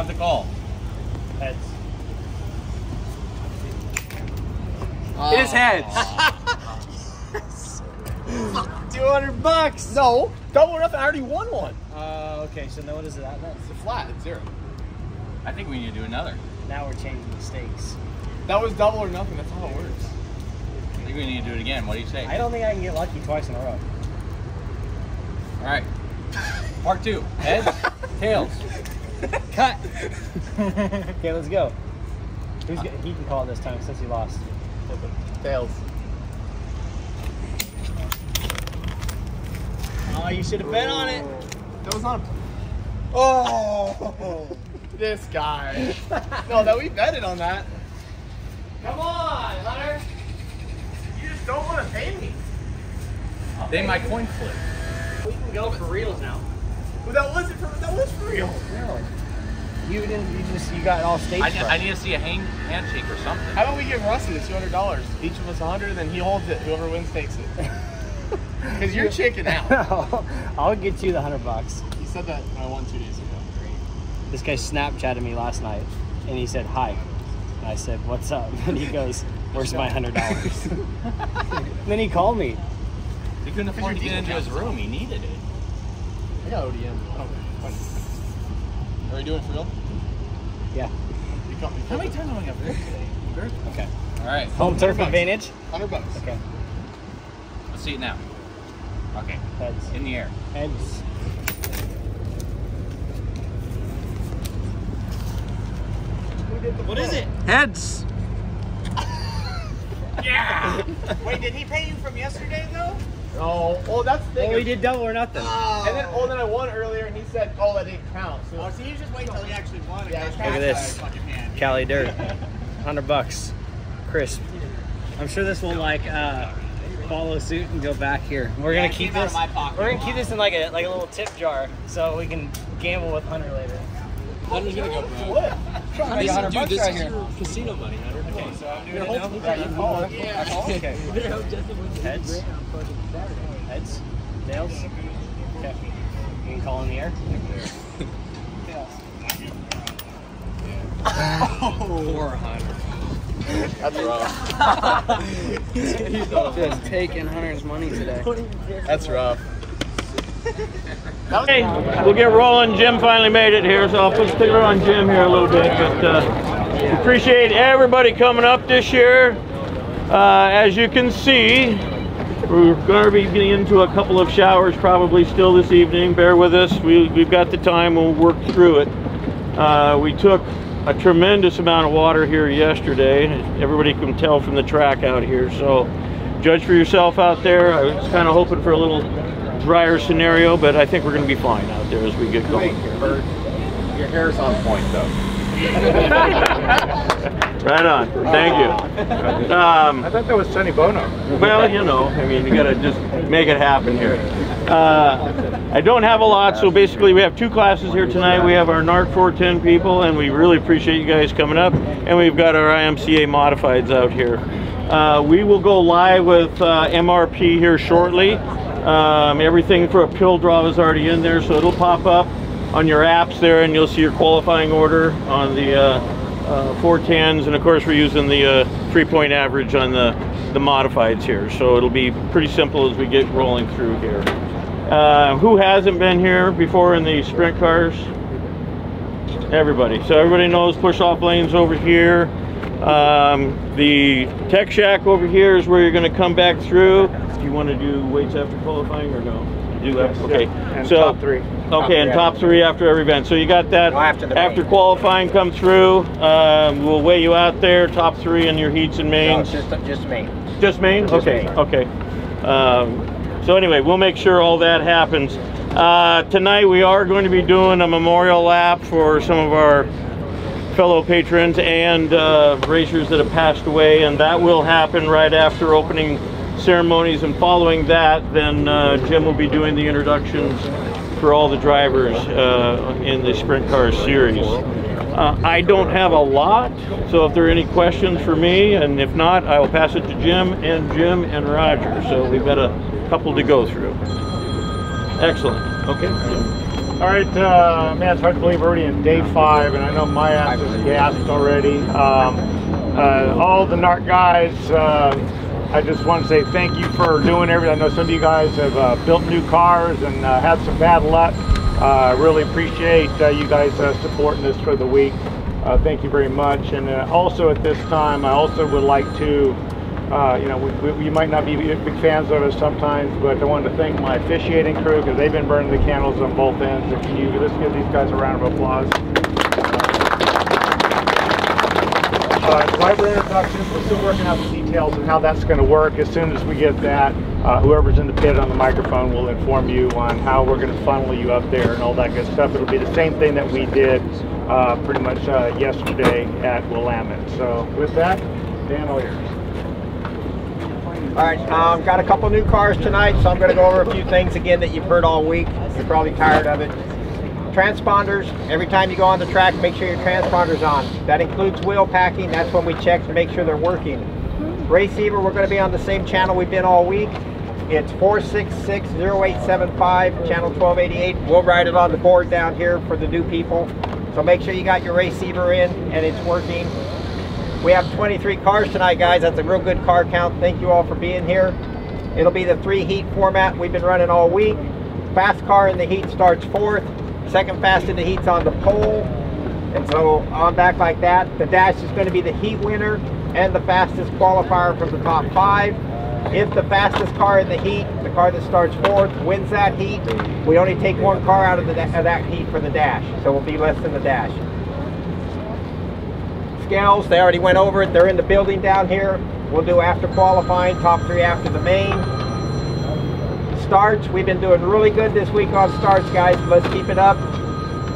have the call. Heads. It is heads. 200 bucks. No. Double or nothing. I already won one. Uh, okay, so now what is it at then? It's a flat. It's zero. I think we need to do another. Now we're changing the stakes. That was double or nothing. That's how it works. I think we need to do it again. What do you say? I don't think I can get lucky twice in a row. All right. Part two. Heads, tails. Cut. okay, let's go. Who's get, he can call it this time since he lost. Tails. Oh, you should have bet on it. That was a. Oh, this guy. No, that we betted on that. Come on, Hunter. You just don't want to pay me. Then my coin flip. We can go for reals now. Well, that wasn't for. That was for real. No. You didn't. You just. You got all stakes. I, ne- I need to see a hang- handshake or something. How about we give Rusty the two hundred dollars? Each of us a hundred, then he holds it. Whoever wins takes it. Because you're chicken out. I'll get you the hundred bucks. He said that when I won two days ago. This guy Snapchatted me last night, and he said hi. And I said, "What's up?" And he goes, "Where's my hundred dollars?" then he called me. He couldn't afford to get into his room. He needed it. I got ODM. I don't. Are we doing it for real? Yeah. You got me. How many times am I going to today? Okay. All right. Home turf bucks. advantage. Hundred bucks. Okay. Let's see it now. Okay. Heads. In the air. Heads. What is it? Heads. Yeah. Wait, did he pay you from yesterday though? Oh, oh, that's the thing. Well, we did double or nothing. Oh. And then, oh, then I won earlier, and he said, "Oh, that didn't count." So, Oh, so you just wait till he actually won. Yeah, got it's cash Look at this. of his. Cali Dirt. Hundred bucks. Crisp. I'm sure this will like uh, follow suit and go back here. We're Yeah, gonna keep came out of this. We're gonna keep this in like a like a little tip jar so we can gamble with Hunter later. Hunter's gonna go broke. what? I got 100 bucks right here. casino money, Hunter. Okay, so I'm doing it now. call. Okay. Heads. Heads. Tails. Okay. You can call in the air. Poor Hunter. That's rough. Just taking Hunter's money today. That's rough. Hey, we'll get rolling. Jim finally made it here, so I'll put the sticker on Jim here a little bit. But uh, appreciate everybody coming up this year. Uh, as you can see, we're going to be getting into a couple of showers probably still this evening. Bear with us. We, we've got the time. We'll work through it. Uh, we took a tremendous amount of water here yesterday. Everybody can tell from the track out here. So judge for yourself out there. I was kind of hoping for a little drier scenario, but I think we're going to be fine out there as we get going. Your hair's on point though. Right on. Thank you. Um, I thought that was Sonny Bono. well, you know, I mean, you got to just make it happen here. Uh, I don't have a lot, so basically we have two classes here tonight. We have our NARC 410 people, and we really appreciate you guys coming up. And we've got our IMCA modifieds out here. Uh, we will go live with uh, MRP here shortly. Um, everything for a pill draw is already in there, so it'll pop up on your apps there, and you'll see your qualifying order on the uh, uh, 410s, and of course we're using the uh, three-point average on the the modifieds here. So it'll be pretty simple as we get rolling through here. Uh, who hasn't been here before in the sprint cars? Everybody. So everybody knows push-off lanes over here. Um, the tech shack over here is where you're going to come back through. Do you want to do weights after qualifying or no? You left. Okay. So top three. Okay, and top three after every event. So you got that after the after qualifying come through. Um, we'll weigh you out there. Top three in your heats and No, mains. just, just me. Just main? Just okay, okay. Um, so anyway, we'll make sure all that happens. Uh, tonight we are going to be doing a memorial lap for some of our fellow patrons and uh, racers that have passed away, and that will happen right after opening ceremonies. And following that, then uh, Jim will be doing the introductions for all the drivers uh, in the Sprint Car series. Uh, I don't have a lot, so if there are any questions for me, and if not, I will pass it to Jim and Jim and Roger. So we've got a couple to go through. Excellent. Okay. All right, uh, man, it's hard to believe we're already in day five, and I know my ass is gassed already. Um, uh, all the NARC guys, uh, I just want to say thank you for doing everything. I know some of you guys have uh, built new cars and uh, had some bad luck. I really appreciate uh, you guys uh, supporting this for the week. Uh, thank you very much. And uh, also at this time, I also would like to uh, you know, we, we, you might not be big fans of us sometimes, but I wanted to thank my officiating crew because they've been burning the candles on both ends. And can you let's give these guys a round of applause. Uh, driver introductions, we're still working out the details and how that's going to work. As soon as we get that, uh, whoever's in the pit on the microphone will inform you on how we're going to funnel you up there and all that good stuff. It'll be the same thing that we did uh, pretty much uh, yesterday at Willamette. So with that, Dan, yours. All right, um, got a couple new cars tonight, so I'm going to go over a few things again that you've heard all week. You're probably tired of it. Transponders, every time you go on the track, make sure your transponder's on. That includes wheel packing. That's when we check to make sure they're working. Receiver, we're going to be on the same channel we've been all week. It's 4660875, channel 1288. We'll write it on the board down here for the new people. So make sure you got your receiver in and it's working. We have 23 cars tonight, guys. That's a real good car count. Thank you all for being here. It'll be the three heat format we've been running all week. Fast car in the heat starts fourth. Second fast in the heat's on the pole. And so on back like that. The dash is going to be the heat winner and the fastest qualifier from the top five. If the fastest car in the heat, the car that starts fourth, wins that heat, we only take one car out of, the, of that heat for the dash. So we'll be less than the dash scales. They already went over it. They're in the building down here. We'll do after qualifying, top three after the main. Starts, we've been doing really good this week on starts, guys. Let's keep it up.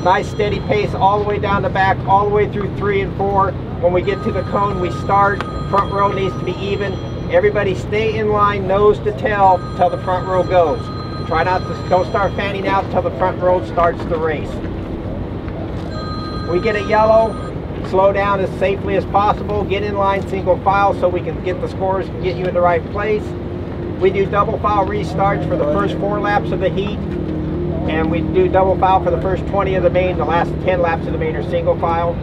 Nice steady pace all the way down the back, all the way through three and four. When we get to the cone, we start. Front row needs to be even. Everybody stay in line, nose to tail, till the front row goes. Try not to, don't start fanning out till the front row starts the race. We get a yellow, slow down as safely as possible, get in line single file so we can get the scores and get you in the right place. We do double file restarts for the first four laps of the heat, and we do double file for the first 20 of the main, the last 10 laps of the main are single file.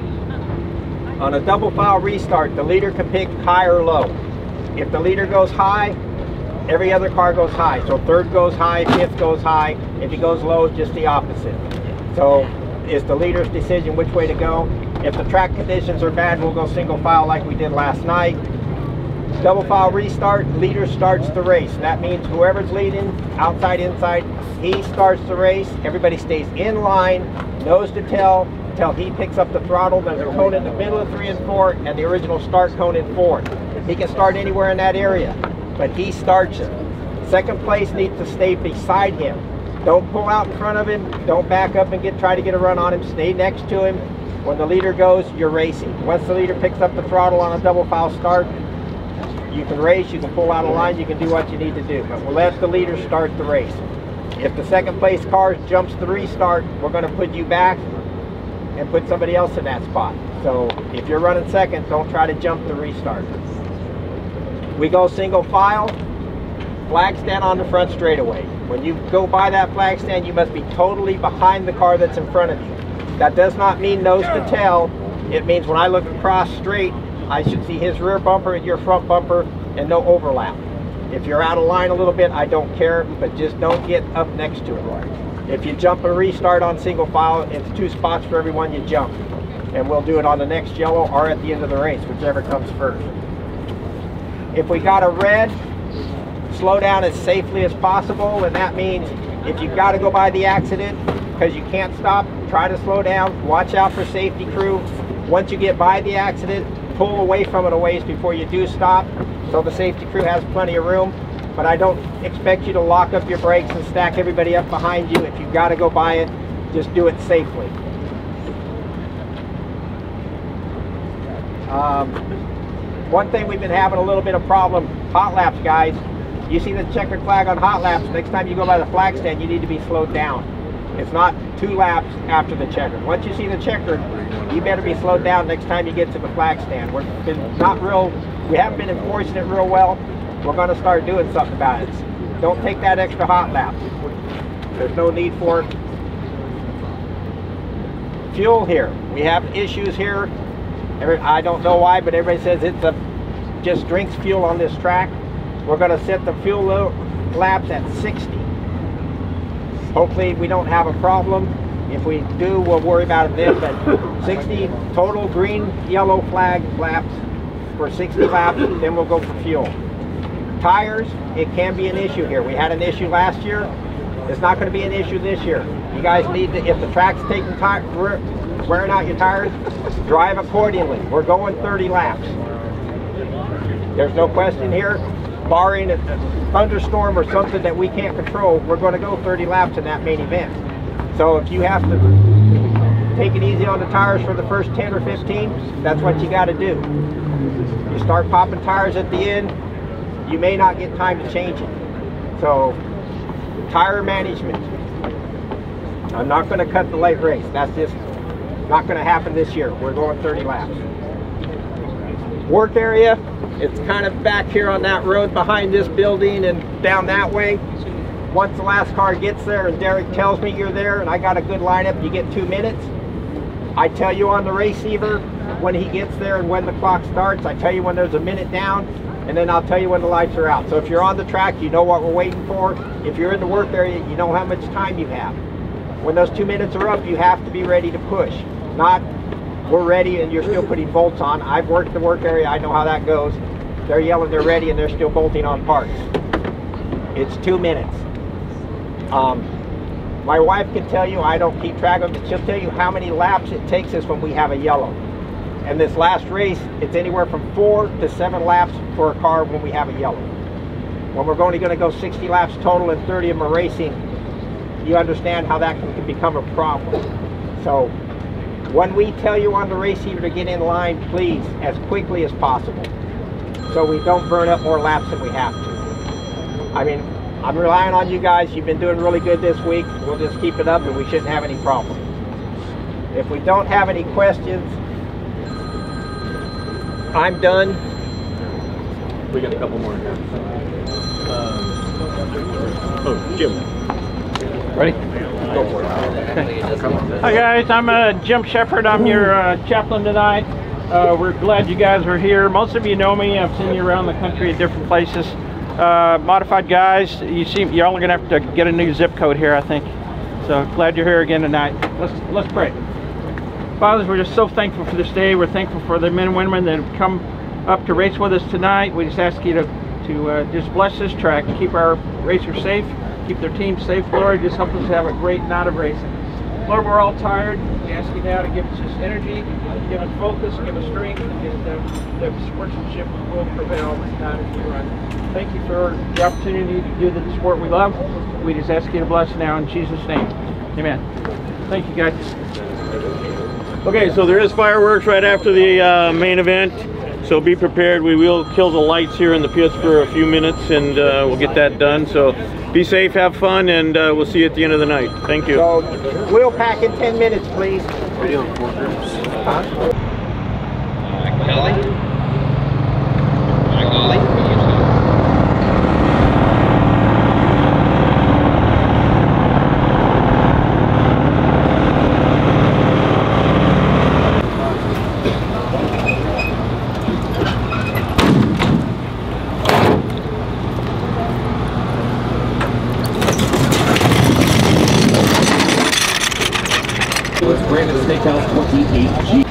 On a double file restart, the leader can pick high or low. If the leader goes high, every other car goes high. So third goes high, fifth goes high. If he goes low, just the opposite. So it's the leader's decision which way to go. If the track conditions are bad, we'll go single file like we did last night. Double file restart, leader starts the race. That means whoever's leading, outside, inside, he starts the race. Everybody stays in line, nose to tail, until he picks up the throttle. There's a cone in the middle of three and four, and the original start cone in four. He can start anywhere in that area, but he starts it. Second place needs to stay beside him. Don't pull out in front of him. Don't back up and get try to get a run on him. Stay next to him. When the leader goes, you're racing. Once the leader picks up the throttle on a double file start, you can race, you can pull out a line, you can do what you need to do. But we'll let the leader start the race. If the second place car jumps the restart, we're going to put you back and put somebody else in that spot. So if you're running second, don't try to jump the restart. We go single file, flag stand on the front straightaway. When you go by that flag stand, you must be totally behind the car that's in front of you. That does not mean nose to tail. It means when I look across straight, I should see his rear bumper and your front bumper and no overlap. If you're out of line a little bit, I don't care, but just don't get up next to it. If you jump and restart on single file, it's two spots for everyone you jump. And we'll do it on the next yellow or at the end of the race, whichever comes first. If we got a red, slow down as safely as possible, and that means If you've got to go by the accident because you can't stop, try to slow down. Watch out for safety crew. Once you get by the accident, pull away from it a ways before you do stop so the safety crew has plenty of room. But I don't expect you to lock up your brakes and stack everybody up behind you. If you've got to go by it, just do it safely. Um, one thing we've been having a little bit of problem, hot laps guys. You see the checkered flag on hot laps, next time you go by the flag stand, you need to be slowed down. It's not two laps after the checkered. Once you see the checkered, you better be slowed down next time you get to the flag stand. We've been not real, we haven't been enforcing it real well. We're gonna start doing something about it. Don't take that extra hot lap. There's no need for it. Fuel here. We have issues here. Every, I don't know why, but everybody says it's a just drinks fuel on this track. We're going to set the fuel laps at 60. Hopefully we don't have a problem. If we do, we'll worry about it then. But 60 total green, yellow flag laps for 60 laps, then we'll go for fuel. Tires, it can be an issue here. We had an issue last year. It's not going to be an issue this year. You guys need to, if the track's taking time, wearing out your tires, drive accordingly. We're going 30 laps. There's no question here, barring a thunderstorm or something that we can't control, we're going to go 30 laps in that main event. So if you have to take it easy on the tires for the first 10 or 15, that's what you got to do. You start popping tires at the end, you may not get time to change it. So tire management. I'm not going to cut the late race. That's just not going to happen this year. We're going 30 laps. Work area, it's kind of back here on that road behind this building and down that way. Once the last car gets there and Derek tells me you're there and I got a good lineup, you get two minutes. I tell you on the receiver when he gets there and when the clock starts. I tell you when there's a minute down and then I'll tell you when the lights are out. So if you're on the track, you know what we're waiting for. If you're in the work area, you know how much time you have. When those two minutes are up, you have to be ready to push. Not, we're ready and you're still putting bolts on. I've worked the work area, I know how that goes. They're yelling they're ready and they're still bolting on parts. It's two minutes. Um, my wife can tell you, I don't keep track of it, she'll tell you how many laps it takes us when we have a yellow. And this last race, it's anywhere from four to seven laps for a car when we have a yellow. When we're only going to go 60 laps total and 30 of them are racing, you understand how that can, can become a problem. So when we tell you on the receiver to get in line, please, as quickly as possible, so we don't burn up more laps than we have to. I mean, I'm relying on you guys. You've been doing really good this week. We'll just keep it up and we shouldn't have any problems. If we don't have any questions, I'm done. We got a couple more here. Um, oh, Jim. Ready? Hi guys, I'm uh, Jim Shepard. I'm your uh, chaplain tonight. Uh, we're glad you guys are here. Most of you know me. I've seen you around the country at different places. Uh, modified guys, you see, y'all are gonna have to get a new zip code here, I think. So glad you're here again tonight. Let's let's pray. Fathers, we're just so thankful for this day. We're thankful for the men and women that have come up to race with us tonight. We just ask you to to uh, just bless this track, keep our racers safe, keep their team safe. Lord, just help us have a great night of racing. Lord, we're all tired. We ask you now to give us this energy, give us focus, give us strength, and just uh, the sportsmanship will prevail this time as we run. Thank you for the opportunity to do the sport we love. We just ask you to bless now in Jesus' name. Amen. Thank you, guys. Okay, so there is fireworks right after the uh, main event. So be prepared. We will kill the lights here in the pits for a few minutes and uh, we'll get that done. So be safe, have fun, and uh, we'll see you at the end of the night. Thank you. So wheel pack in 10 minutes, please. Brandon Steakhouse 28G.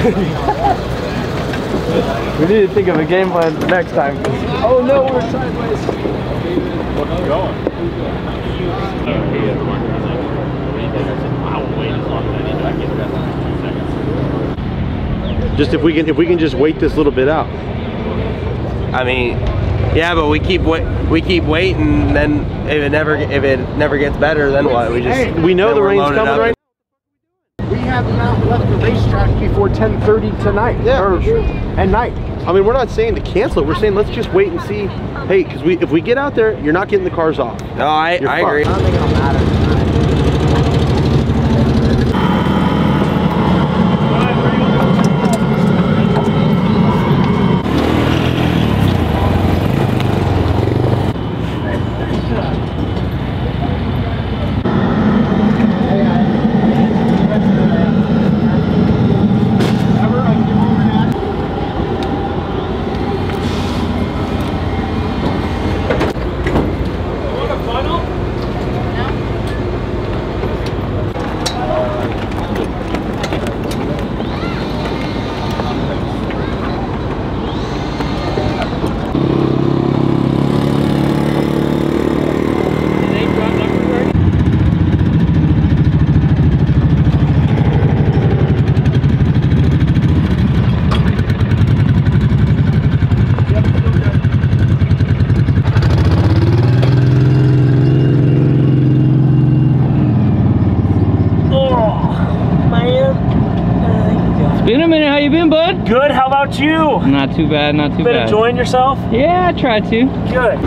Thank We need to think of a game plan for next time. Oh no, we're sideways. What's going? Just if we can if we can just wait this little bit out. I mean, yeah, but we keep wait, we keep waiting. Then if it never if it never gets better, then what? We just We know the rain's coming up right We have not left the racetrack before 10:30 tonight. Yeah, or, sure. At night. I mean, we're not saying to cancel it. We're saying let's just wait and see. Hey, because we if we get out there, you're not getting the cars off. No, I You're I fucked. agree. I don't think it'll matter. It's been a minute. How you been, bud? Good. How about you? Not too bad. Not too bad. enjoying yourself? Yeah, I tried to. Good.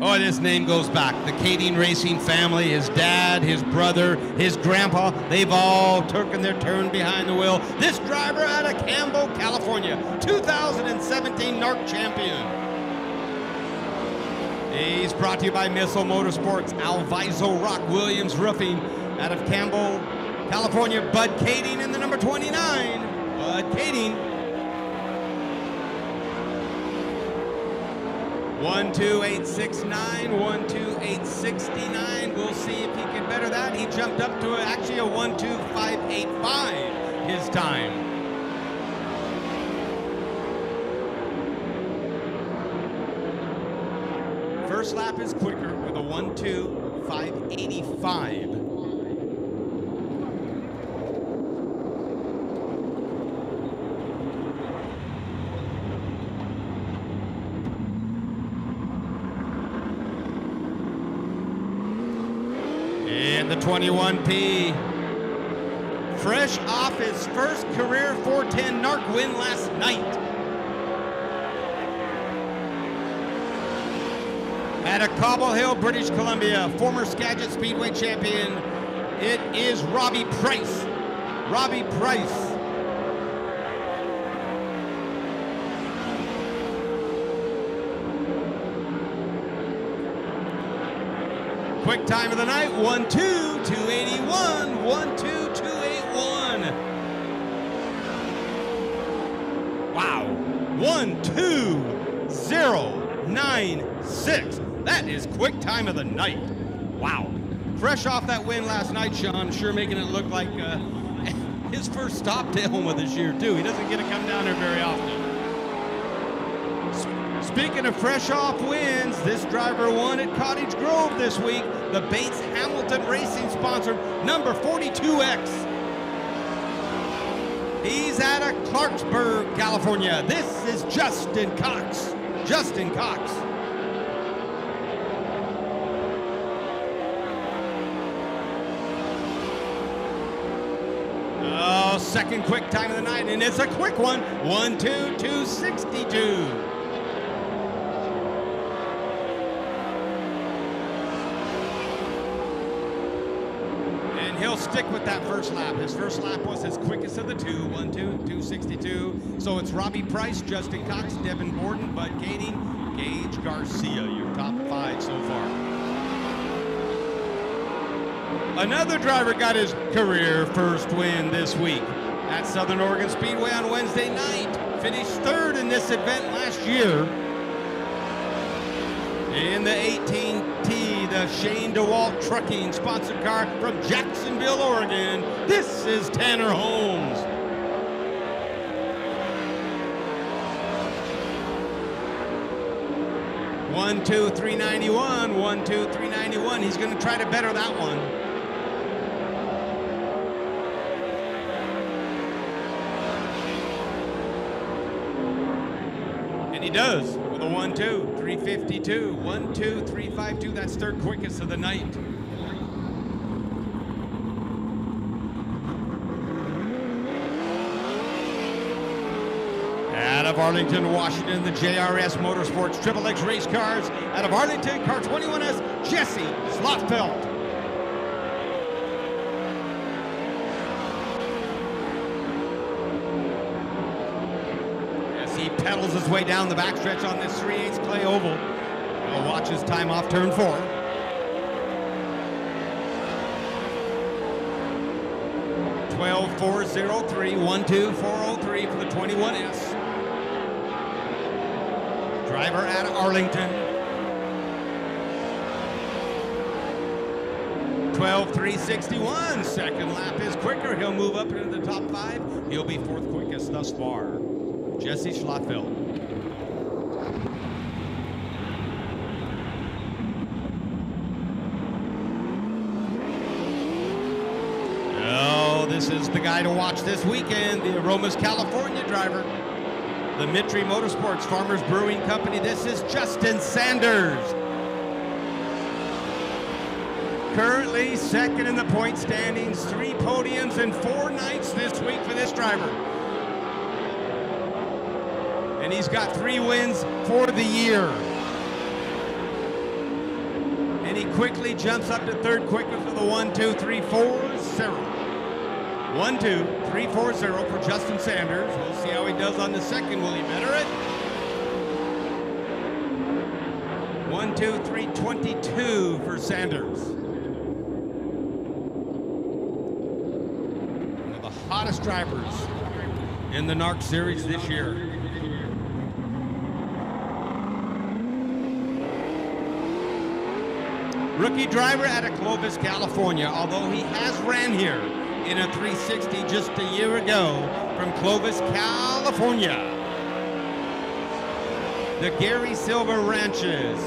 Oh, this name goes back. The Kading Racing family, his dad, his brother, his grandpa, they've all taken their turn behind the wheel. This driver out of Campbell, California, 2017 NARC champion. He's brought to you by Missile Motorsports, Alviso Rock Williams Roofing out of Campbell, California. Bud Kading in the number 29. Bud Kading. 12869, 12869. We'll see if he can better that. He jumped up to actually a 12585 his time. First lap is quicker with a 12585. 21P. Fresh off his first career 410 NARC win last night. At a Cobble Hill, British Columbia, former Skagit Speedway champion, it is Robbie Price. Robbie Price. Quick time of the night, 1 2, 281, 1 2, 281. Wow, 1 2, 0, 9, 6. That is quick time of the night. Wow. Fresh off that win last night, Sean, sure making it look like uh, his first stop to Elma this year, too. He doesn't get to come down here very often. Speaking of fresh off wins, this driver won at Cottage Grove this week. The Bates Hamilton Racing sponsored number 42X. He's out of Clarksburg, California. This is Justin Cox. Justin Cox. Oh, second quick time of the night, and it's a quick one. 1 2 262. And he'll stick with that first lap. His first lap was his quickest of the two, 1 2 262. So it's Robbie Price, Justin Cox, Devin Borden, Bud Kading, Gage Garcia, your top five so far. Another driver got his career first win this week at Southern Oregon Speedway on Wednesday night. Finished third in this event last year. In the 18T, the Shane DeWalt Trucking sponsored car from Jacksonville, Oregon. This is Tanner Holmes. One, two, three ninety-one. One, two, three ninety-one. He's going to try to better that one. And he does 1 2, 352. 1 2, 352. That's third quickest of the night. Out of Arlington, Washington, the JRS Motorsports Triple X race cars. Out of Arlington, car 21S, Jesse Schlotfeldt. Pedals his way down the backstretch on this 3 8 clay oval. We'll watch his time off turn four. Twelve four zero three one two four zero three for the 21S. Driver of Arlington. 12 361. Second lap is quicker. He'll move up into the top five. He'll be fourth quickest thus far. Jesse Schlotfeldt. Oh, this is the guy to watch this weekend, the Aromas California driver. The Mitri Motorsports Farmers Brewing Company. This is Justin Sanders. Currently second in the point standings, three podiums and four nights this week for this driver. And he's got three wins for the year. And he quickly jumps up to third quickest for the one, two, three, four, zero. One, two, three, four, zero for Justin Sanders. We'll see how he does on the second. Will he better it? One, two, three, 22 for Sanders. One of the hottest drivers in the NARC series this year. Rookie driver out of Clovis, California, although he has ran here in a 360 just a year ago from Clovis, California. The Gary Silver Ranches.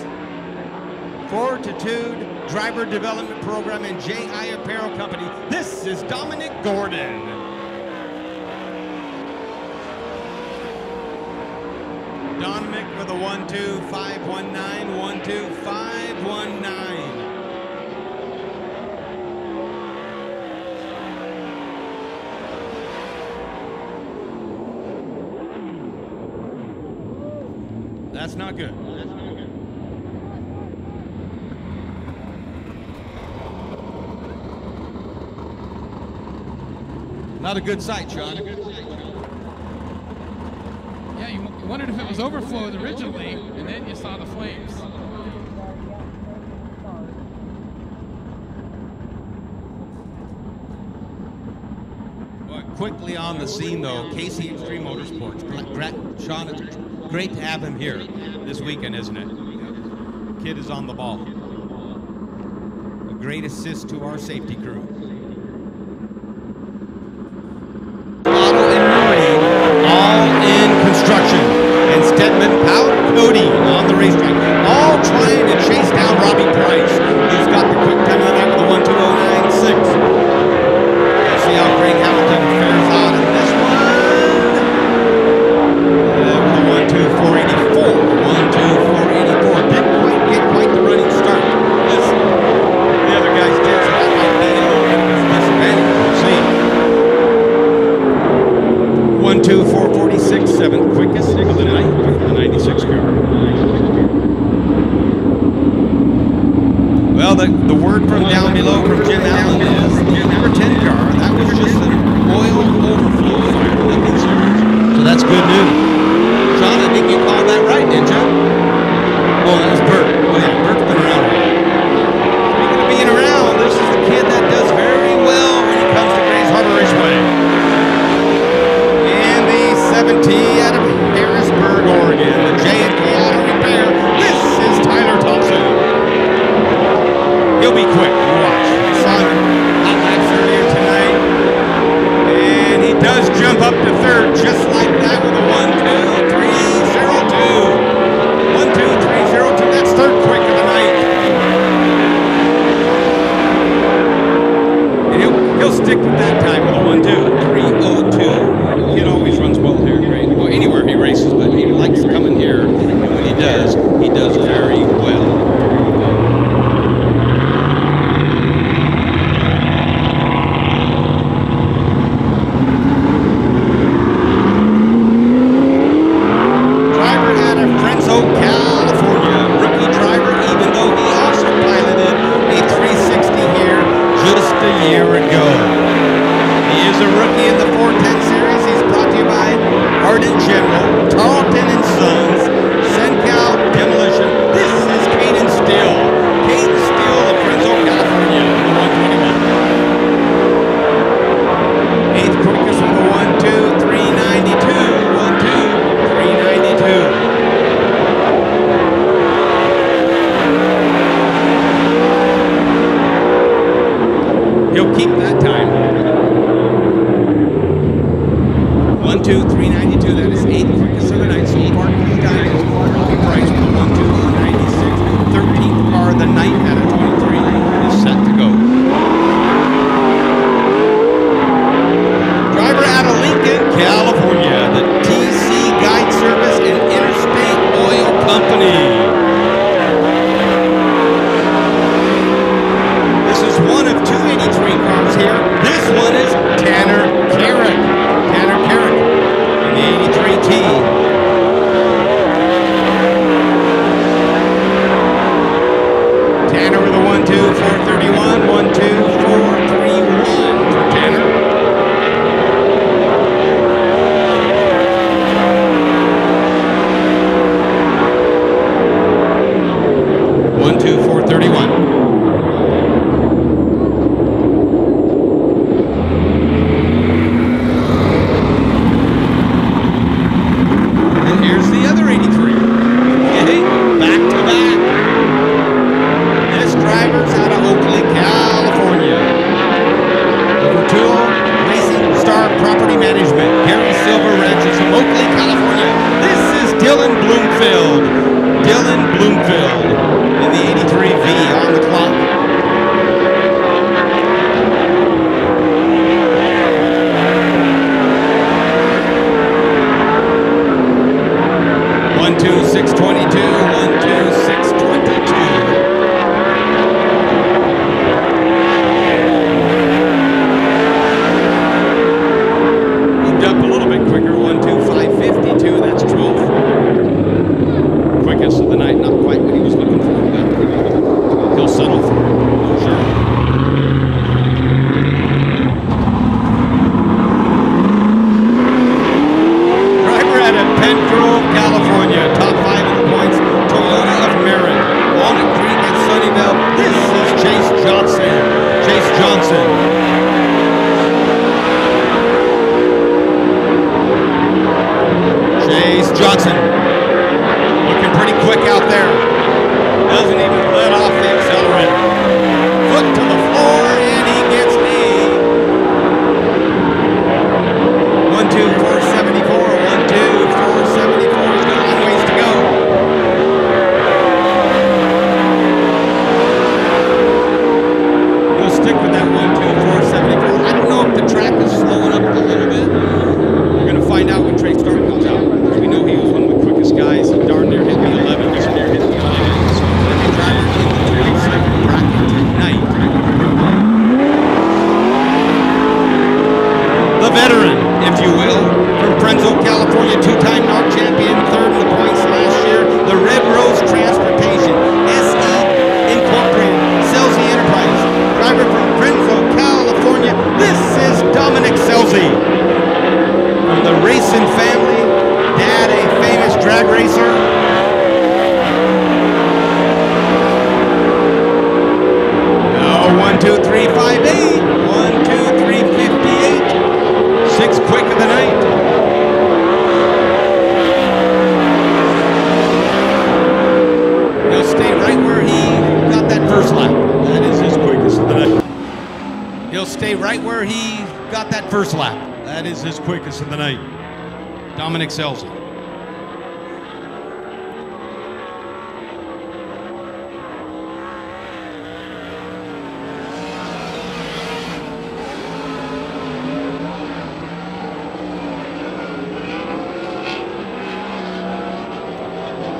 Fortitude Driver Development Program and J.I. Apparel Company. This is Dominic Gordon. Dominic with a 12519, 12519. That's not good. Not a good sight, Sean. Yeah, you, you wondered if it was overflowed originally, and then you saw the flames. Quickly on the scene, though, Casey Extreme Motorsports. Gra- Sean, great to have him here this weekend, isn't it? Kid is on the ball. A great assist to our safety crew. Otto and Murray, all in construction. And Stedman, Powell, Cody on the racetrack, all trying to chase down Robbie Price, who's got the quick time of the night with a 12096. Let's see how Greg Hamilton fares out in this one. Uh, with a 1 2 484. 1 2 484. Didn't quite get quite the running start. As the other guys did, so that might be a little bit of a disadvantage. We'll see. 1 2 4 46, seventh quickest of the night for the 96 car. Well, the, the word from down below from Jim Allen is the number 10 car, that was just an oil overflow fire, nothing serious. So that's good news. Sean, I think you called that right, didn't you? Oh, that was Bert. Oh, yeah, Bert's been around a while. Speaking of being around, this is the kid that does very well when it comes to Grays Harbor Raceway. And the 70 out of Harrisburg, Oregon, the J&K Auto Repair. This is Tyler Thompson. He'll be quick. You watch. I saw him hot laps earlier tonight. And he does jump up to third just like that with a 1 2 3 0 2. 1 2 3 0 2. That's third quick of the night. And he'll, stick with that time with a 1 2 3 0 2. Kid always runs well here. Great. Well, anywhere he races, but he likes coming here. When he does, he does very well.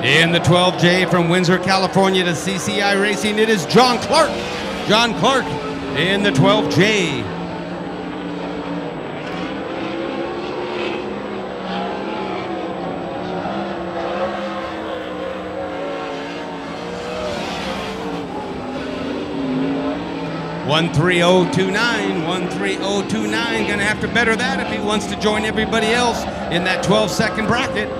In the 12J from Windsor, California to CCI Racing, it is John Clark. John Clark in the 12J. 13029, 13029. Gonna have to better that if he wants to join everybody else in that 12 second bracket.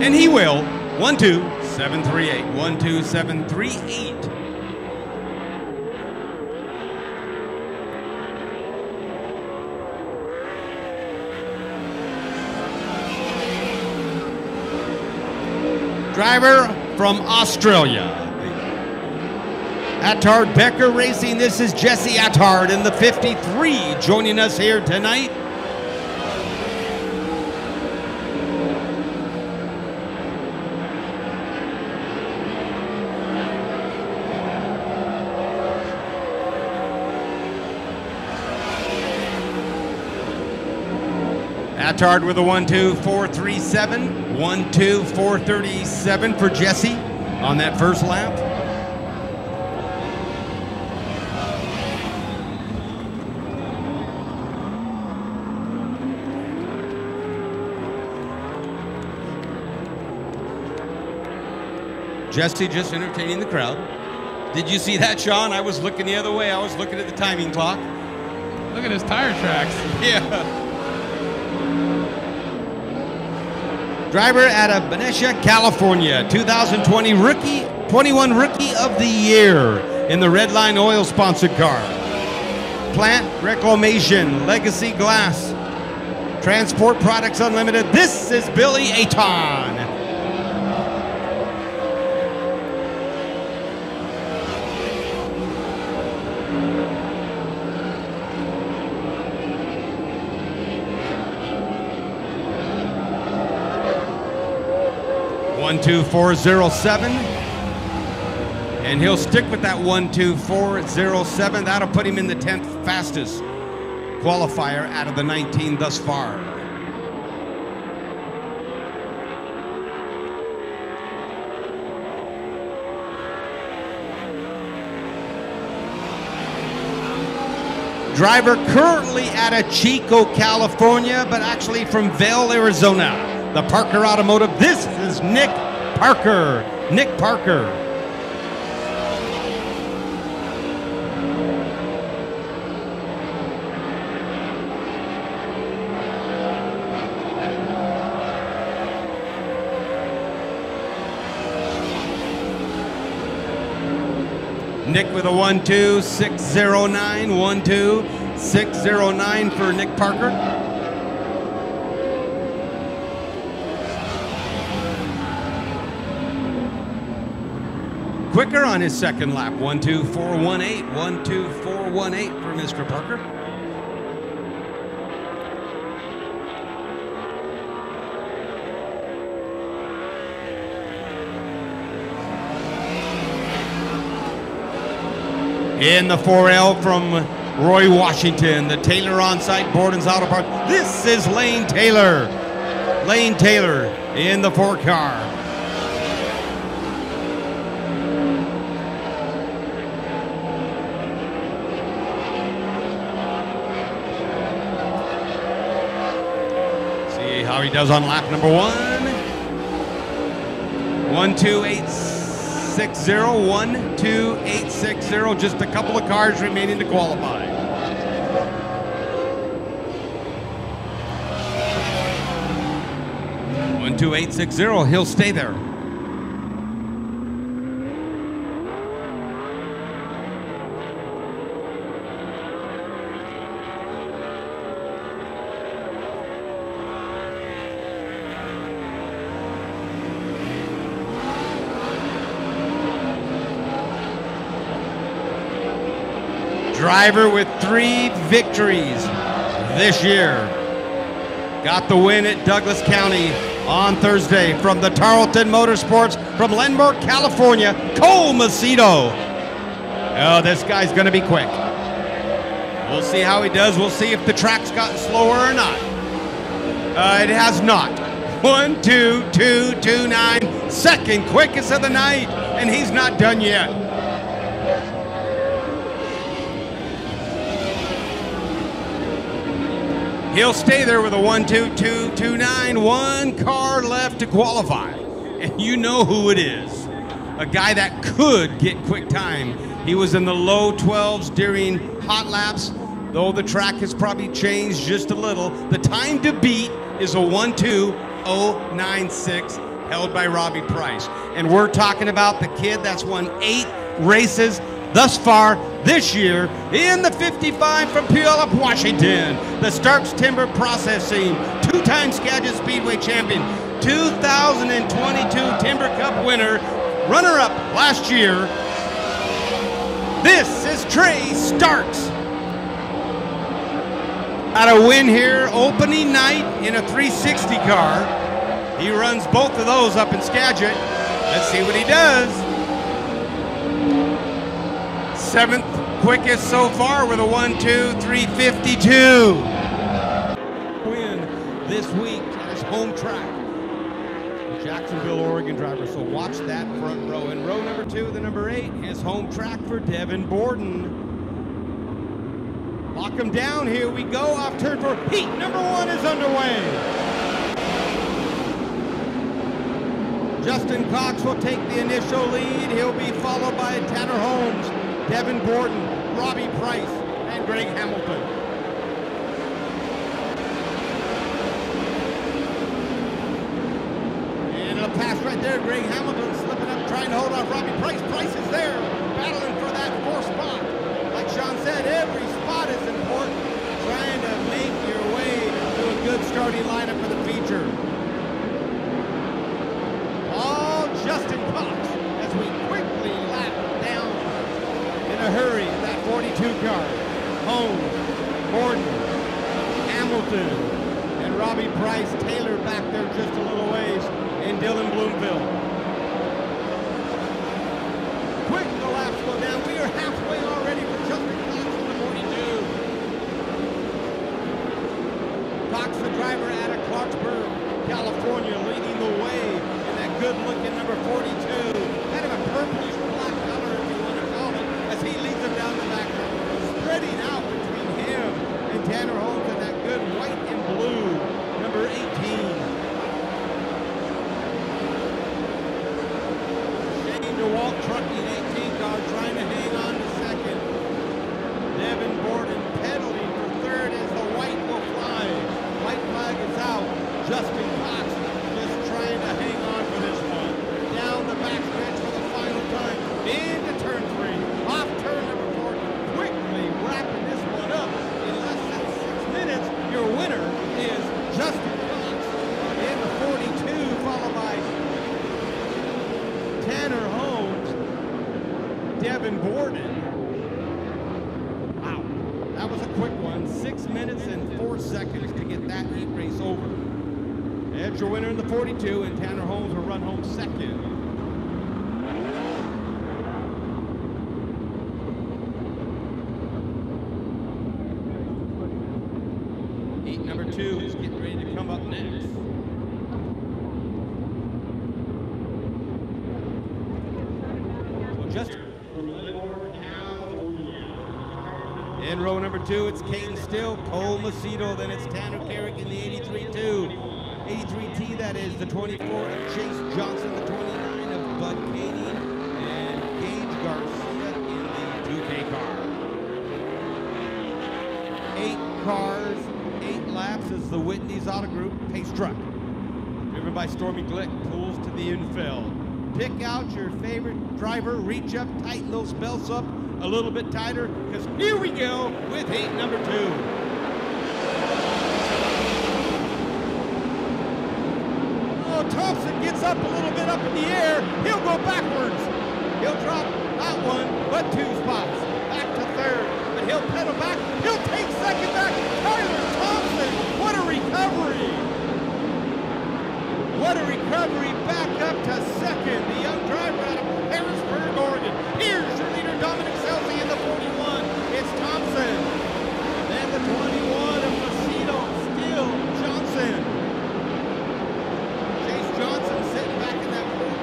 And he will. 12738, 12738. driver from Australia. Attard Becker Racing. This is Jesse Attard in the 53 joining us here tonight. Attard with a 1 2 4 3 7. 1 2 4 37 for Jesse on that first lap. Jesse just entertaining the crowd. Did you see that, Sean? I was looking the other way. I was looking at the timing clock. Look at his tire tracks. Yeah. Driver out of Benicia, California, 2020 rookie, 21 rookie of the year in the Redline Oil sponsored car. Plant Reclamation, Legacy Glass, Transport Products Unlimited. This is Billy Aton. One two four zero seven, and he'll stick with that one two four zero seven. That'll put him in the tenth fastest qualifier out of the 19 thus far. Driver currently out of Chico, California, but actually from Vail, Arizona. The Parker Automotive. This is Nick Parker. Nick Parker. Nick with a 12609, 12609 for Nick Parker. Quicker on his second lap, 12418, 12418 for Mr. Parker. In the 4L from Roy Washington, the Taylor on-site Borden's Auto Park. This is Lane Taylor. Lane Taylor in the four car. See how he does on lap number one. One, two, eight, six, zero, one, two, eight, six, zero. Just a couple of cars remaining to qualify. One, two, eight, six, zero. He'll stay there. Driver with three victories this year. Got the win at Douglas County on Thursday from the Tarleton Motorsports from Lenmark, California, Cole Macedo. Oh, this guy's going to be quick. We'll see how he does. We'll see if the track's gotten slower or not. Uh, it has not. One, two, two, two, nine. Second quickest of the night, and he's not done yet. He'll stay there with a one, two, two, two, nine. One car left to qualify, and you know who it is. A guy that could get quick time. He was in the low 12s during hot laps, though the track has probably changed just a little. The time to beat is a 12096 held by Robbie Price. And we're talking about the kid that's won eight races thus far this year in the 55 from Puyallup, Washington. The Starks Timber Processing, two-time Skagit Speedway champion, 2022 Timber Cup winner, runner-up last year. This is Trey Starks. Got a win here opening night in a 360 car. He runs both of those up in Skagit. Let's see what he does. Seventh quickest so far with a 1 2 352. Win this week at his home track. Jacksonville, Oregon driver. So watch that front row. In row number two, the number eight, his home track for Devin Borden. Lock him down. Here we go. Off turn four. Heat number one is underway. Justin Cox will take the initial lead. He'll be followed by Tanner Holmes, Devin Borden, Robbie Price, and Greg Hamilton. And a pass right there. Greg Hamilton slipping up, trying to hold off Robbie Price. Price is there, battling for that fourth spot. Like Sean said, every spot is important. Trying to make your way to a good starting lineup for the feature. All Justin Cox as we quickly lap down in a hurry in that 42 car. Holmes, Gordon, Hamilton, and Robbie Price. Taylor back there just a little ways, and Dylan Bloomfield. Quick, the laps go down. We are halfway already for Justin Cox in the 42. Cox, the driver out of Clarksburg, California, leading the way in that good-looking number 42. Kind of a purplish black color, if you want to call it, as he leads them down the back road. Spreading out between him and Tanner Holmes 82, it's Kane Still, Cole Macedo, then it's Tanner Carrick in the 83-2. 83T, that is, the 24 of Chase Johnson, the 29 of Bud Kaeding, and Gage Garcia in the 2K car. Eight cars, eight laps as the Whitney's Auto Group pace truck. Driven by Stormy Glick, pulls to the infield. Pick out your favorite driver, reach up, tighten those belts up a little bit tighter, because here we go with heat number two. Oh, Thompson gets up a little bit up in the air. He'll go backwards. He'll drop not one, but two spots. Back to third, but he'll pedal back. He'll take second back. Tyler Thompson, what a recovery. What a recovery back up to second. The young driver out of. Here's your leader, Dominic Scelzi in the 41. It's Thompson. Then the 21 of Macedo, still Johnson. Chase Johnson sitting back in that fourth.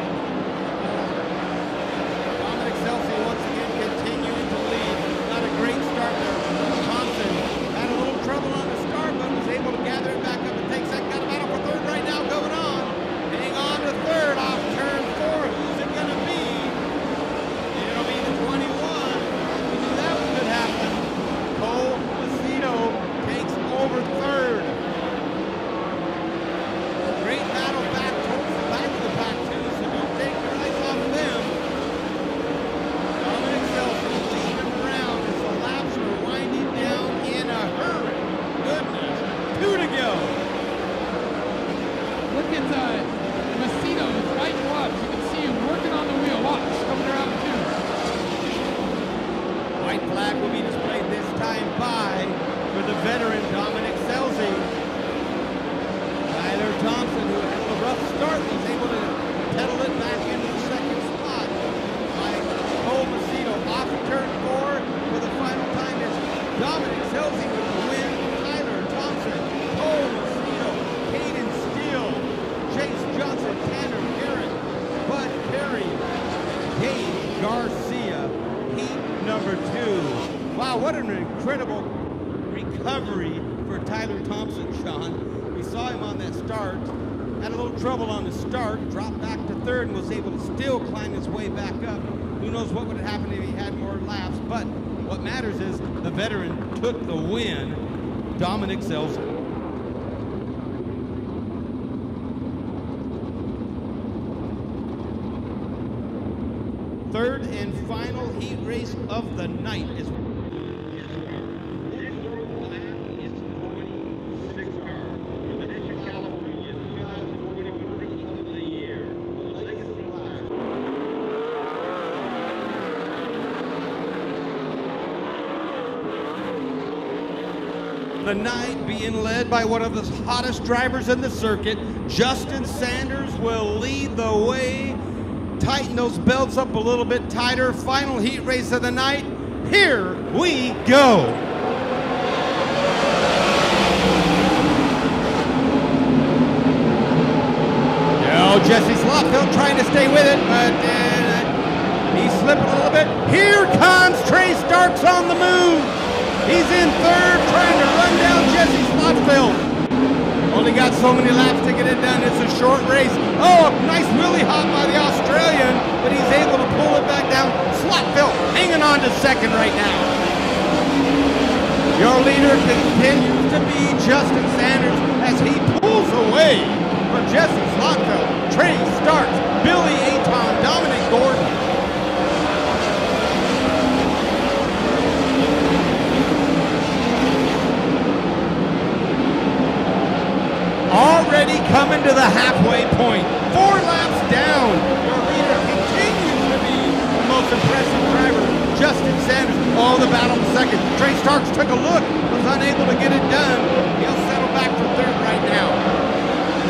Dominic Scelzi once again continuing to lead. Got a great start there. Thompson had a little trouble on the start, but was able to gather it back up and take second. Got a battle for third right now going on. Hang on to third off turn four. Who's it going to start, was able to pedal it back into the second spot. By Cole Macedo off of turn four for the final time is Dominic Scelzi with the win. Tyler Thompson, Cole Macedo, Caden Steele, Chase Johnson, Tanner Carrick, Bud Perry, Gabe Garcia, heat number two. Wow, what an incredible recovery for Tyler Thompson, Sean. We saw him on that start, had a little trouble on the start, dropped back to third and was able to still climb his way back up. Who knows what would have happened if he had more laps, but what matters is the veteran took the win, Dominic Scelzi. Third and final heat race of the night is the night being led by one of the hottest drivers in the circuit. Justin Sanders will lead the way. Tighten those belts up a little bit tighter. Final heat race of the night. Here we go. Oh, Jesse Schlotfeldt trying to stay with it, but uh, he's slipping a little bit. Here comes Trey Starks on the move. He's in third, trying to run down Jesse Schlotfeldt. Only got so many laps to get it done. It's a short race. Oh, nice wheelie hop by the Australian, but he's able to pull it back down. Slot Schlotfeldt hanging on to second right now. Your leader continues to be Justin Sanders as he pulls away from Jesse Schlotfeldt, Trey Starks, Billy Aton, Dominic Gordon. Already coming to the halfway point. Four laps down. Your leader continues to be the most impressive driver, Justin Sanders. Oh, the battle for second. Trey Starks took a look, was unable to get it done. He'll settle back for third right now.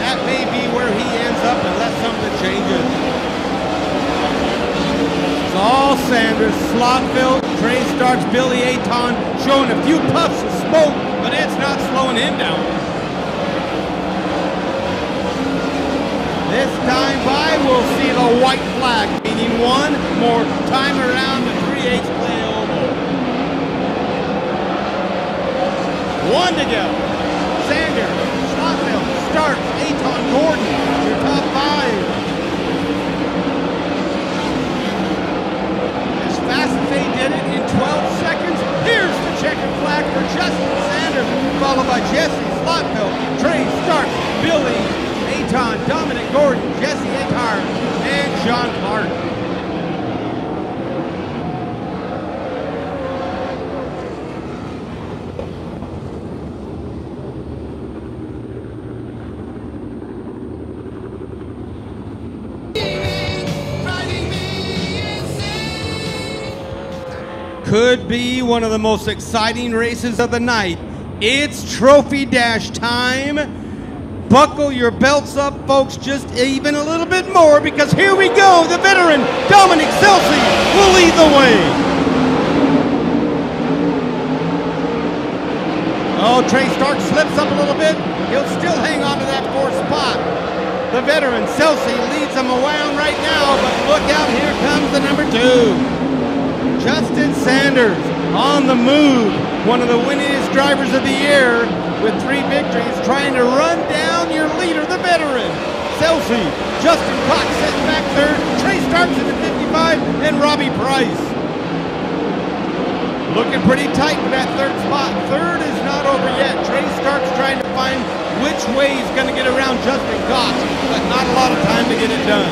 That may be where he ends up unless something changes. It's all Sanders, Schlotfeldt, Trey Starks, Billy Aton showing a few puffs of smoke, but it's not slowing him down. This time by, we'll see the white flag, meaning one more time around the 3H play oval. One to go. Sanders, Schlotfeldt, Starks, Aton, Gordon, your top five. As fast as they did it in 12 seconds, here's the checkered flag for Justin Sanders, followed by Jesse Schlotfeldt, Trey Starks, Billy Aton, Dominic Gordon, Jesse Attard, and John Clark. Could be one of the most exciting races of the night. It's trophy dash time. Buckle your belts up, folks, just even a little bit more because here we go. The veteran, Dominic Scelzi, will lead the way. Oh, Trey Stark slips up a little bit. He'll still hang on to that fourth spot. The veteran, Scelzi, leads them around right now, but look out, here comes the number two. Justin Sanders on the move, one of the winningest drivers of the year with three victories, trying to run down leader, the veteran, Scelzi. Justin Cox sitting back third, Trey Starks in the 55, and Robbie Price. Looking pretty tight for that third spot. Third is not over yet. Trey Starks trying to find which way he's going to get around Justin Cox, but not a lot of time to get it done.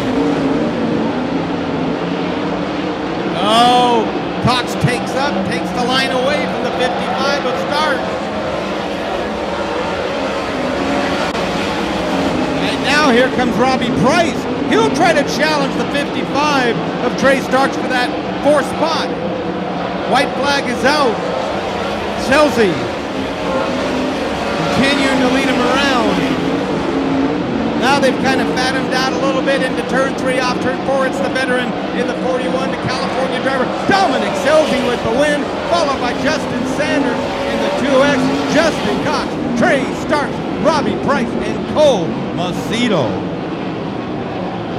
Oh, Cox takes up, takes the line away from the 55 of Stark. And now here comes Robbie Price. He'll try to challenge the 55 of Trey Starks for that fourth spot. White flag is out. Scelzi continuing to lead him around. Now they've kind of him down a little bit into turn three, off turn four. It's the veteran in the 41, the California driver, Dominic Scelzi with the win, followed by Justin Sanders in the 2X, Justin Cox, Trey Starks, Robbie Price, and Cole Macedo.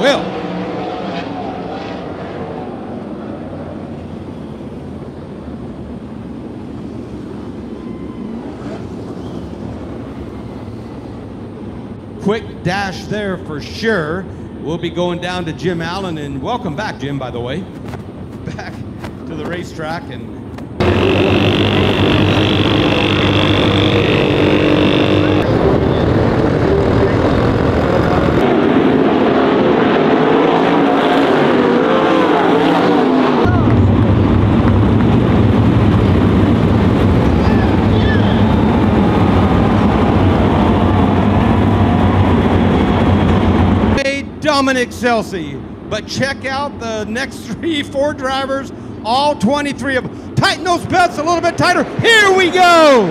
Well, quick dash there for sure. We'll be going down to Jim Allen, and welcome back, Jim, by the way. Back to the racetrack, and Hey, Dominic But check out the next three, four drivers, all 23 of them. Tighten those belts a little bit tighter. Here we go.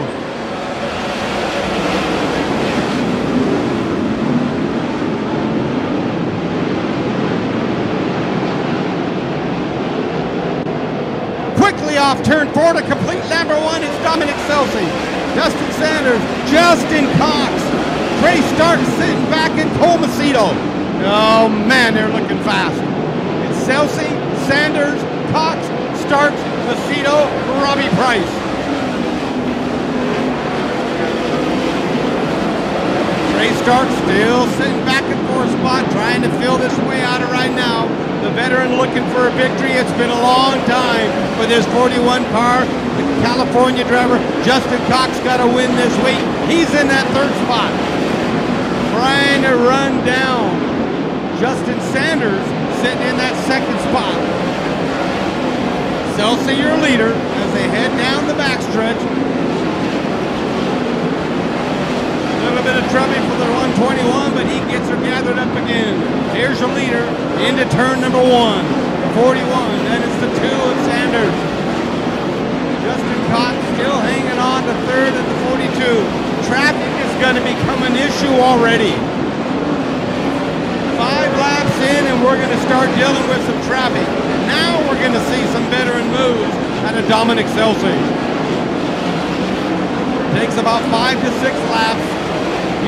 Quickly off turn four to complete number one. It's Dominic Scelzi, Justin Sanders, Justin Cox, Trey Stark sitting back in Cole. Oh man, they're looking fast. It's Scelzi, Sanders, Cox, Starks, Macedo, Robbie Price. Trey Stark still sitting back in fourth spot, trying to fill this way out of right now. The veteran looking for a victory. It's been a long time for this 41 car. The California driver, Justin Cox, got a win this week. He's in that third spot. Trying to run down Justin Sanders, sitting in that second spot. Scelzi, your leader, as they head down the backstretch. A little bit of trouble for the 121, but he gets her gathered up again. Here's your leader into turn number one. 41, then it's the two of Sanders. Justin Cox still hanging on to third at the 42. Traffic is going to become an issue already. In and we're going to start dealing with some traffic. Now we're going to see some veteran moves out of Dominic Scelzi. Takes about five to six laps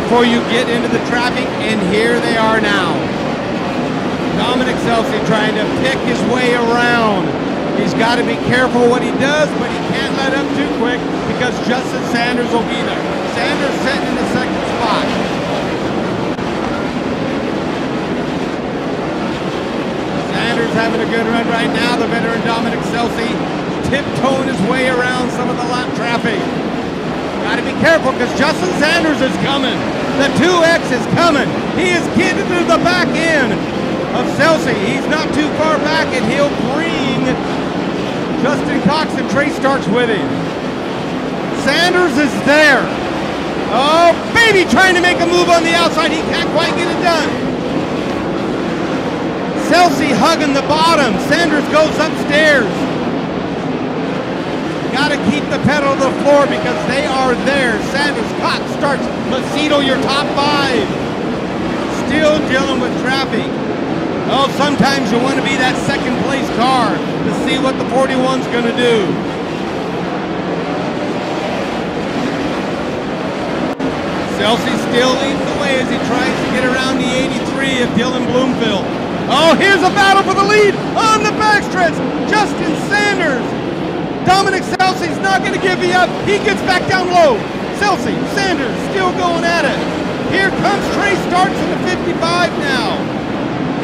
before you get into the traffic, and here they are now. Dominic Scelzi trying to pick his way around. He's got to be careful what he does, but he can't let up too quick because Justin Sanders will be there. Sanders sitting in the second spot. Sanders having a good run right now. The veteran Dominic Scelzi tiptoeing his way around some of the lap traffic. Got to be careful because Justin Sanders is coming. The 2X is coming. He is getting to the back end of Scelzi. He's not too far back and he'll bring Justin Cox and Trey Starks with him. Sanders is there. Oh, baby, trying to make a move on the outside. He can't quite get it done. Scelzi hugging the bottom. Sanders goes upstairs. Got to keep the pedal to the floor because they are there. Sanders, Cox, starts. Macedo, your top five. Still dealing with traffic. Oh, sometimes you want to be that second place car to see what the 41's going to do. Scelzi still leads the way as he tries to get around the 83 of Dylan Bloomfield. Oh, here's a battle for the lead on the backstretch. Justin Sanders. Dominic Scelzi's not going to give you up. He gets back down low. Scelzi, Sanders still going at it. Here comes Trey Starks in the 55 now.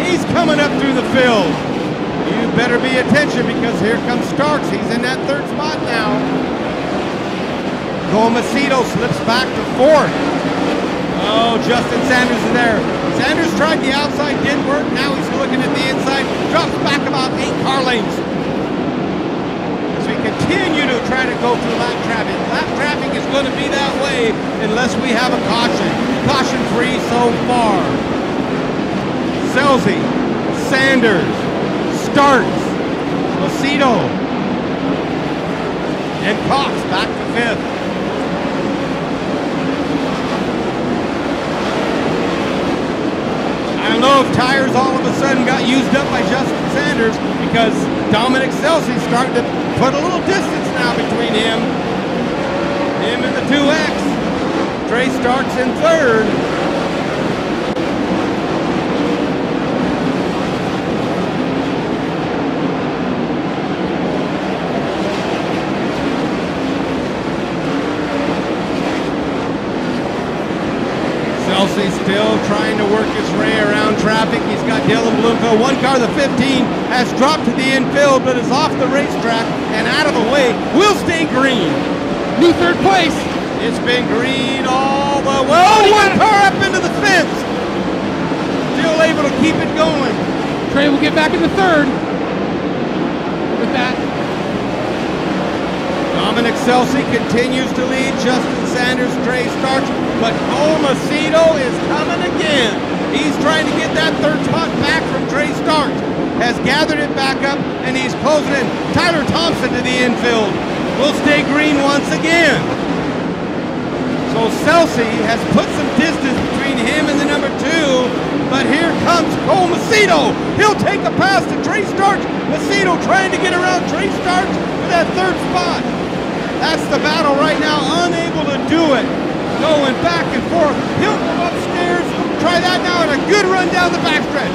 He's coming up through the field. You better be attention because here comes Starks. He's in that third spot now. Macedo slips back to fourth. Oh, Justin Sanders is there. Sanders tried the outside, didn't work. Now he's looking at the inside. Drops back about eight car lengths. As we continue to try to go through lap traffic. Lap traffic is going to be that way unless we have a caution. Caution free so far. Scelzi, Sanders, Starks, Macedo, and Cox back to fifth. Tires all of a sudden got used up by Justin Sanders because Dominic Scelzi's starting to put a little distance now between him. Him and the 2X. Trey Starks in third. Still trying to work his way around traffic. He's got Dylan Blumko. One car, the 15, has dropped to the infield, but is off the racetrack and out of the way. Will stay green. New third place. It's been green all the way. Oh, one car up into the fence. Still able to keep it going. Trey will get back in the third. With that, Scelzi continues to lead. Justin Sanders, Trey Starks, but Macedo is coming again. He's trying to get that third spot back from Trey Starks. Has gathered it back up, and he's closing in. Tyler Thompson to the infield. Will stay green once again. So Scelzi has put some distance between him and the number two, but here comes Cole Macedo. He'll take a pass to Trey Starks. Macedo trying to get around Trey Starks for that third spot. That's the battle right now, unable to do it. Going back and forth. He'll go upstairs. Try that now and a good run down the backstretch.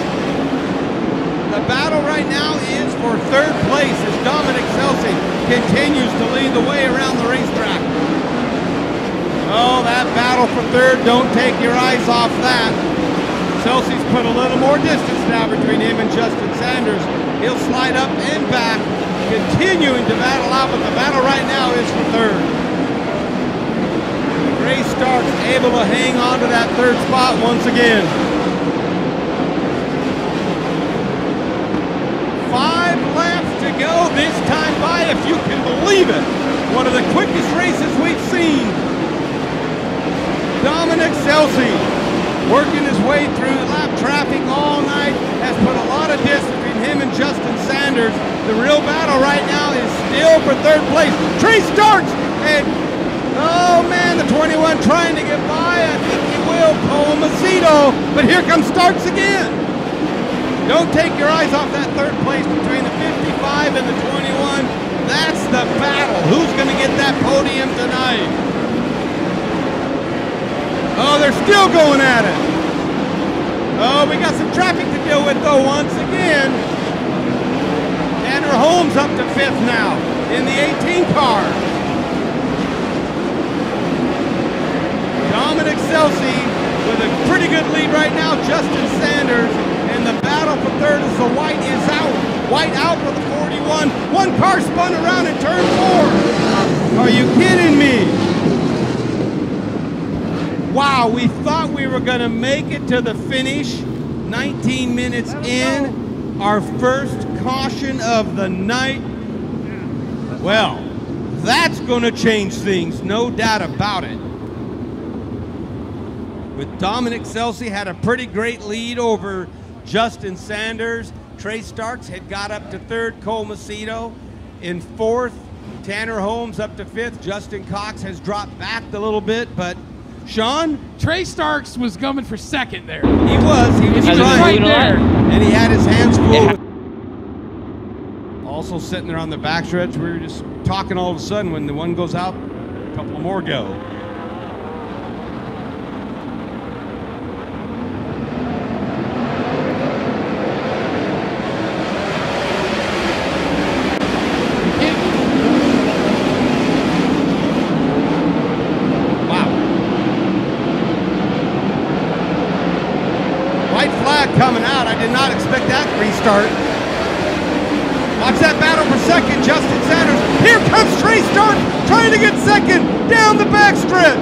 The battle right now is for third place as Dominic Scelzi continues to lead the way around the racetrack. Oh, that battle for third, don't take your eyes off that. Scelzi's put a little more distance now between him and Justin Sanders. He'll slide up and back, continuing to battle out, but the battle right now is for third. Ray Starks able to hang on to that third spot once again. Five laps to go this time by, if you can believe it. One of the quickest races we've seen. Dominic Scelzi working his way through lap traffic all night has put a lot of distance between him and Justin Sanders. The real battle right now is still for third place. Trey Starks and oh man, the 21 trying to get by. I think he will. Cole Macedo, but here comes Starks again. Don't take your eyes off that third place between the 55 and the 21. That's the battle. Who's going to get that podium tonight? Oh, they're still going at it. Oh, we got some traffic to deal with though once again. Andrew Holmes up to fifth now in the 18 car. Dominic Scelzi with a pretty good lead right now. Justin Sanders and the battle for third as the white is out. White out for the 41. One car spun around in turn four. Are you kidding me? Wow, we thought we were going to make it to the finish. 19 minutes in, our first caution of the night. Well, that's going to change things, no doubt about it. With Dominic Scelzi had a pretty great lead over Justin Sanders. Trey Starks had got up to third, Cole Macedo in fourth. Tanner Holmes up to fifth. Justin Cox has dropped back a little bit, but Sean? Trey Starks was coming for second there. He was. He was He was right there. And he had his hands full. Sitting there on the backstretch, we were just talking all of a sudden when the one goes out, a couple more go. Wow. White flag coming out. I did not expect that restart. Watch that battle for second. Justin Sanders. Here comes Trey Trying to get second down the backstretch.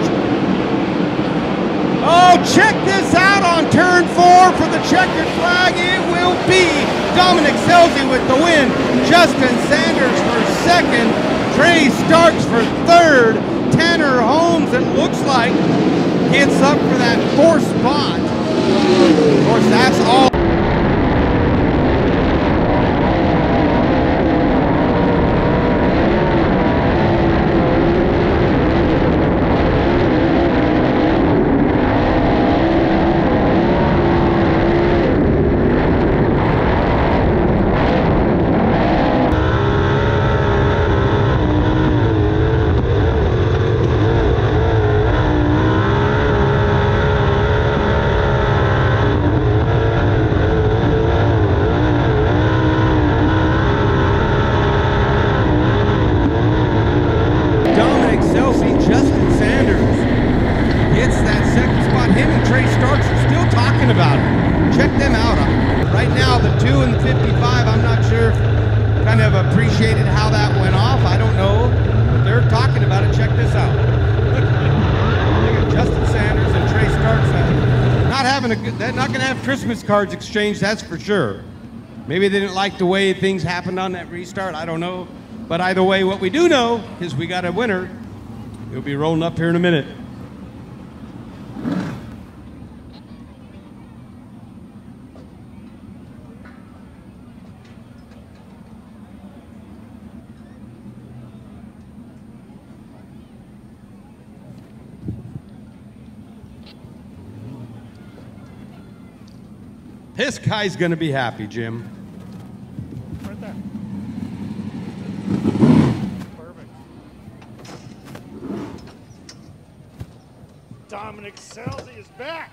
Oh, check this out on turn four for the checkered flag. It will be Dominic Scelzi with the win. Justin Sanders for second. Trey Starks for third. Tanner Holmes, it looks like, gets up for that fourth spot. Of course, that's all. Justin Sanders gets that second spot. Him and Trey Starks are still talking about it. Check them out. Uh, Right now, the two and the 55, I'm not sure, kind of appreciated how that went off. I don't know, but they're talking about it. Check this out. Look, look at Justin Sanders and Trey Starks. uh, Not having a good, they're not going to have Christmas cards exchanged, that's for sure. Maybe they didn't like the way things happened on that restart. I don't know. But either way, what we do know is we got a winner. He'll be rolling up here in a minute. This guy's going to be happy, Jim. Dominic Scelzi is back.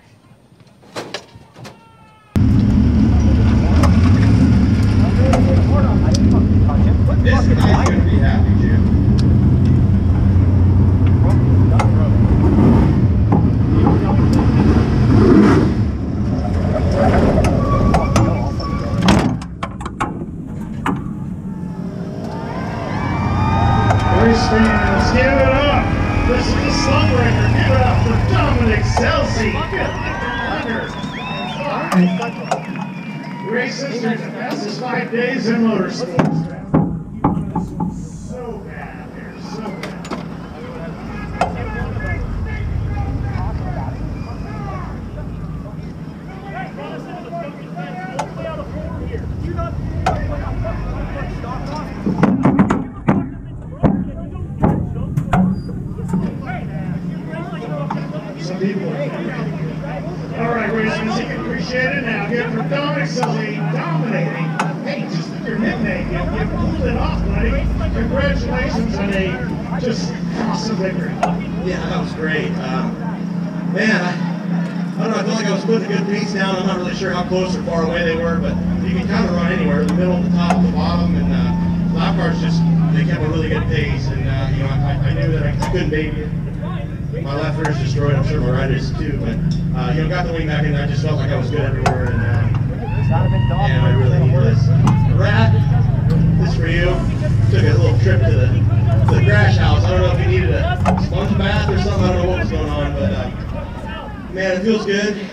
This guy's going to be happy, Jim. Race fans, give it up. This is the Sunbreaker. Give it up for Dominic Scelzi. Race history, the fastest five days in motorsports. So bad here, so bad. Some people. All right, racers, you can appreciate it now. Give it for Dominic Scelzi dominating. Hey, just with your nickname, you, you pulled it off, buddy. Congratulations on a just awesome victory. Yeah, that was great. Um, man, I, I don't know. I felt like I was putting a good pace down. I'm not really sure how close or far away they were, but you can kind of run anywhere, the middle, the top, the bottom, and uh, lap cars just they kept a really good pace, and uh, you know I, I knew that I couldn't baby it. My left rear is destroyed. I'm sure my right is too, but uh, you know got the wing back, and I just felt like I was good everywhere, and. Um, and I really need this. Brad, this for you. Took a little trip to the to the crash house. I don't know if you needed a sponge bath or something. I don't know what was going on, but uh, man, it feels good.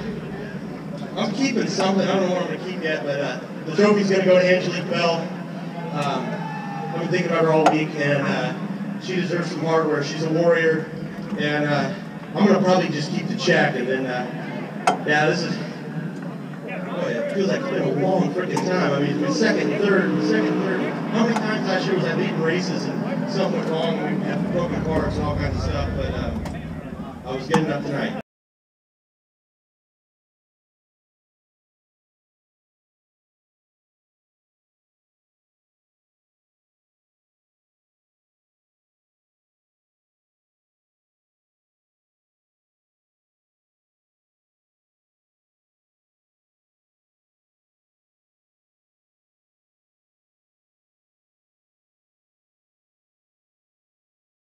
Keeping something. I don't know what I'm going to keep yet, but uh, the trophy's going to go to Angelique Bell. Um, I've been thinking about her all week, and uh, she deserves some hardware. She's a warrior, and uh, I'm going to probably just keep the check, and then, uh, yeah, this is. Boy, it feels like it's been a long freaking time. I mean, second, third, second, third. How many times last year was I leading races and something went wrong and we had broken parts and all kinds of stuff, but uh, I was getting up tonight.